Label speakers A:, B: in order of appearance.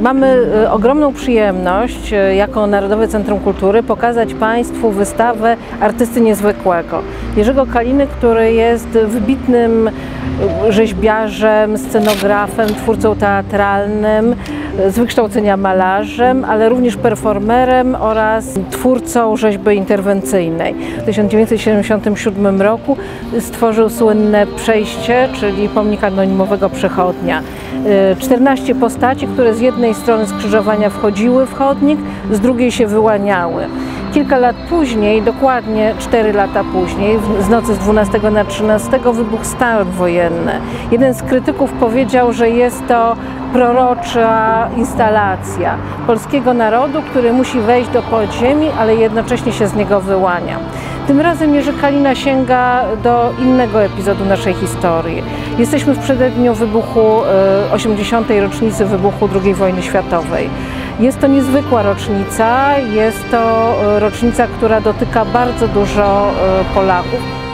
A: Mamy e, ogromną przyjemność e, jako Narodowe Centrum Kultury pokazać Państwu wystawę artysty niezwykłego. Jerzego Kaliny, który jest wybitnym e, rzeźbiarzem, scenografem, twórcą teatralnym, z wykształcenia malarzem, ale również performerem oraz twórcą rzeźby interwencyjnej. W 1977 roku stworzył słynne przejście, czyli pomnik anonimowego przechodnia. E, 14 postaci, które z jednej strony skrzyżowania wchodziły w chodnik, z drugiej się wyłaniały. Kilka lat później, dokładnie 4 lata później, z nocy z 12 na 13 wybuchł stan wojenny. Jeden z krytyków powiedział, że jest to prorocza instalacja polskiego narodu, który musi wejść do podziemi, ale jednocześnie się z niego wyłania. Tym razem Jerzy Kalina sięga do innego epizodu naszej historii. Jesteśmy w przededniu wybuchu, e, 80. rocznicy wybuchu II wojny światowej. Jest to niezwykła rocznica, jest to e, rocznica, która dotyka bardzo dużo e, Polaków.